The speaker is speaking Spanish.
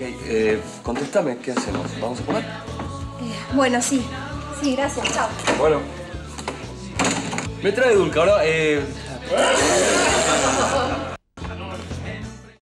Ok, eh, contéstame, ¿qué hacemos? ¿Vamos a comer? Eh, bueno, sí. Sí, gracias. Chao. Bueno. Me trae Dulca, ahora, eh,